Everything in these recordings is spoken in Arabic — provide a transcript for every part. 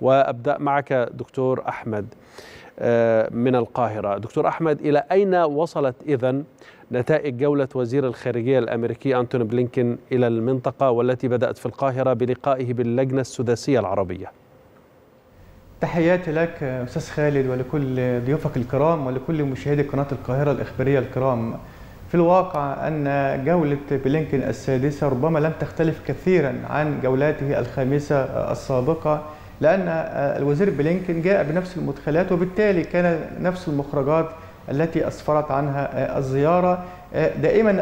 وأبدأ معك دكتور أحمد من القاهرة. دكتور أحمد إلى أين وصلت إذن نتائج جولة وزير الخارجية الأمريكي أنتوني بلينكين إلى المنطقة والتي بدأت في القاهرة بلقائه باللجنة السداسية العربية؟ تحياتي لك أستاذ خالد ولكل ضيوفك الكرام ولكل مشاهدي قناة القاهرة الإخبارية الكرام. في الواقع أن جولة بلينكين السادسة ربما لم تختلف كثيرا عن جولاته الخامسة السابقة لأن الوزير بلينكين جاء بنفس المدخلات وبالتالي كان نفس المخرجات التي أسفرت عنها الزيارة. دائما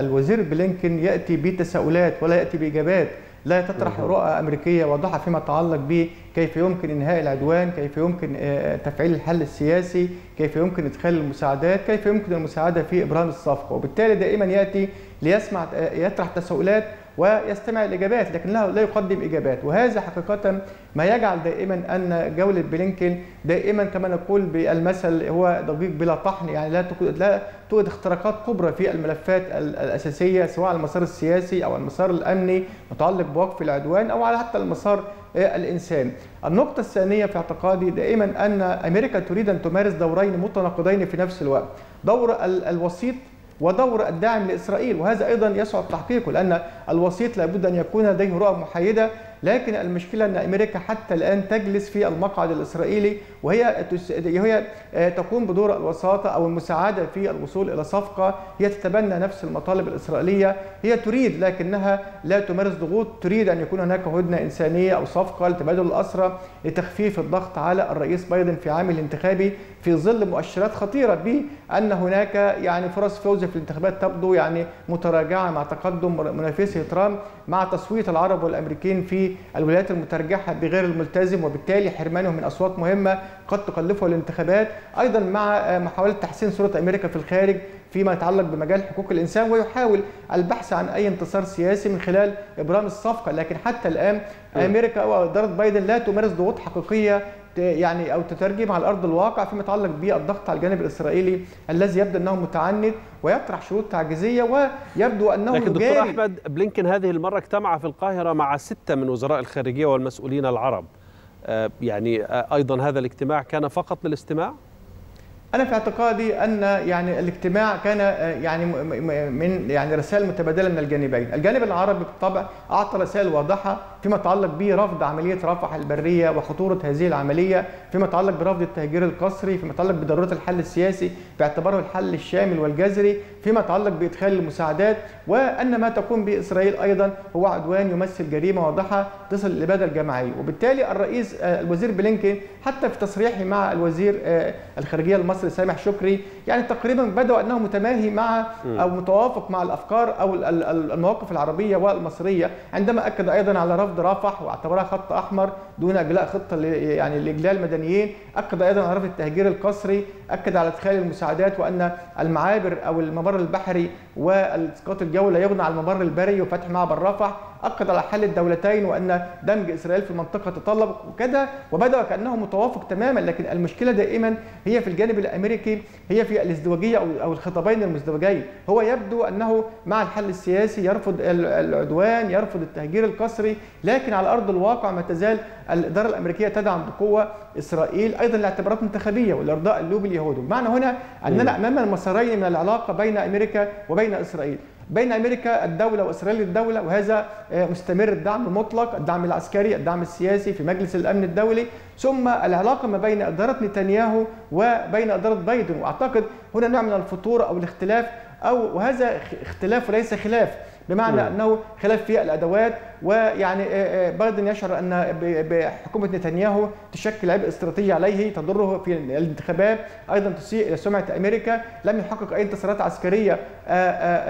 الوزير بلينكين يأتي بتساؤلات ولا يأتي بإجابات لا تطرح رؤى أمريكية واضحة فيما يتعلق بكيف يمكن إنهاء العدوان كيف يمكن تفعيل الحل السياسي كيف يمكن إدخال المساعدات كيف يمكن المساعدة في إبرام الصفقة. وبالتالي دائما يأتي ليسمع يطرح تساؤلات ويستمع الإجابات لكن لا يقدم إجابات وهذا حقيقة ما يجعل دائما أن جولة بلينكين دائما كما نقول بالمثل هو دقيق بلا طحن يعني لا لا توجد اختراقات كبرى في الملفات الأساسية سواء على المسار السياسي أو المسار الأمني متعلق بوقف العدوان أو على حتى المسار الإنسان. النقطة الثانية في اعتقادي دائما أن أمريكا تريد أن تمارس دورين متناقضين في نفس الوقت، دور الوسيط ودور الداعم لإسرائيل وهذا أيضا يصعب تحقيقه لأن الوسيط لابد أن يكون لديه رؤى محايدة لكن المشكلة أن أمريكا حتى الآن تجلس في المقعد الإسرائيلي وهي هي تقوم بدور الوساطة أو المساعدة في الوصول إلى صفقة هي تتبنى نفس المطالب الإسرائيلية. هي تريد لكنها لا تمارس ضغوط تريد أن يكون هناك هدنة إنسانية أو صفقة لتبادل الأسرى لتخفيف الضغط على الرئيس بايدن في عامه الانتخابي في ظل مؤشرات خطيرة بان هناك يعني فرص فوز في الانتخابات تبدو يعني متراجعة مع تقدم منافسه ترامب مع تصويت العرب والامريكين في الولايات المترجحة بغير الملتزم وبالتالي حرمانهم من أصوات مهمة قد تكلفه الانتخابات أيضا مع محاولة تحسين صورة أمريكا في الخارج فيما يتعلق بمجال حقوق الإنسان ويحاول البحث عن أي انتصار سياسي من خلال إبرام الصفقة. لكن حتى الآن أمريكا أو إدارة بايدن لا تمارس ضغوط حقيقية يعني أو تترجم على أرض الواقع فيما يتعلق بالضغط على الجانب الإسرائيلي الذي يبدو أنه متعنت ويطرح شروط تعجيزية ويبدو أنه لكن دكتور أحمد بلينكن هذه المرة اجتمع في القاهرة مع ستة من وزراء الخارجية والمسؤولين العرب. يعني أيضا هذا الاجتماع كان فقط للاستماع؟ أنا في اعتقادي أن يعني الاجتماع كان يعني من يعني رسائل متبادلة من الجانبين، الجانب العربي بالطبع أعطى رسائل واضحة فيما يتعلق برفض عملية رفح البرية وخطورة هذه العملية، فيما يتعلق برفض التهجير القسري، فيما يتعلق بضرورة الحل السياسي باعتباره الحل الشامل والجذري، فيما يتعلق بإدخال المساعدات، وأن ما تقوم به اسرائيل أيضا هو عدوان يمثل جريمة واضحة تصل للاباده الجماعيه، وبالتالي الرئيس الوزير بلينكين حتى في تصريحه مع الوزير الخارجية المصري سامح شكري يعني تقريبا بدأوا أنه متماهي مع أو متوافق مع الأفكار أو المواقف العربية والمصرية عندما أكد أيضا على رفض رفح واعتبرها خط أحمر دون إجلاء خطة يعني لإجلاء المدنيين. أكد أيضا على رفض التهجير القسري أكد على إدخال المساعدات وأن المعابر أو الممر البحري والإسقاط الجوي لا يغنى عن الممر البري وفتح معبر رفح. أكد على حل الدولتين وأن دمج إسرائيل في المنطقة تطلب وكذا وبدأ كأنه متوافق تماما لكن المشكلة دائما هي في الجانب الأمريكي هي في الازدواجية أو الخطابين المزدوجين. هو يبدو أنه مع الحل السياسي يرفض العدوان يرفض التهجير القسري لكن على أرض الواقع ما تزال الإدارة الأمريكية تدعم بقوة إسرائيل أيضا لاعتبارات انتخابية والإرضاء اللوبي اليهودي. بمعنى هنا أننا أمام المسارين من العلاقة بين أمريكا وبين إسرائيل بين أمريكا الدولة وإسرائيل الدولة وهذا مستمر الدعم المطلق الدعم العسكري الدعم السياسي في مجلس الأمن الدولي ثم العلاقة ما بين إدارة نتنياهو وبين إدارة بايدن وأعتقد هنا نوع من الفتور أو الاختلاف أو وهذا اختلاف وليس خلاف بمعنى م. أنه خلاف في الأدوات ويعني بايدن يشعر أن بحكومه نتنياهو تشكل عبء استراتيجي عليه تضره في الانتخابات. أيضا تسيء إلى سمعة أمريكا لم يحقق أي انتصارات عسكرية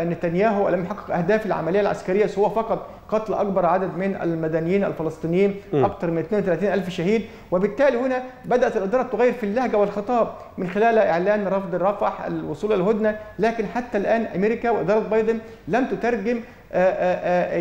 نتنياهو ولم يحقق أهداف العملية العسكرية سوى فقط قتل أكبر عدد من المدنيين الفلسطينيين أكثر من 32 ألف شهيد. وبالتالي هنا بدأت الإدارة تغير في اللهجة والخطاب من خلال إعلان رفض الرفح الوصول الهدنة. لكن حتى الآن أمريكا وإدارة بايدن لم تترجم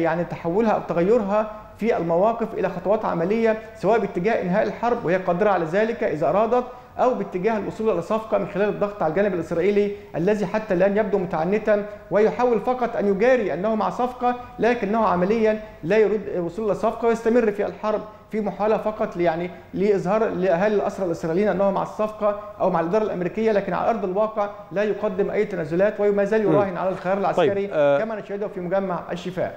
يعني تحولها أو تغيرها في المواقف إلى خطوات عملية سواء باتجاه إنهاء الحرب وهي قادرة على ذلك إذا أرادت أو باتجاه الوصول إلى صفقة من خلال الضغط على الجانب الإسرائيلي الذي حتى الآن يبدو متعنتا ويحاول فقط أن يجاري أنه مع صفقة لكنه عمليا لا يريد الوصول إلى صفقة ويستمر في الحرب. في محاولة فقط يعني لإظهار لأهالي الاسرى الإسرائيليين أنهم مع الصفقة أو مع الإدارة الأمريكية لكن على أرض الواقع لا يقدم أي تنازلات وما زال يراهن على الخيار العسكري طيب، آه، كما نشاهده في مجمع الشفاء.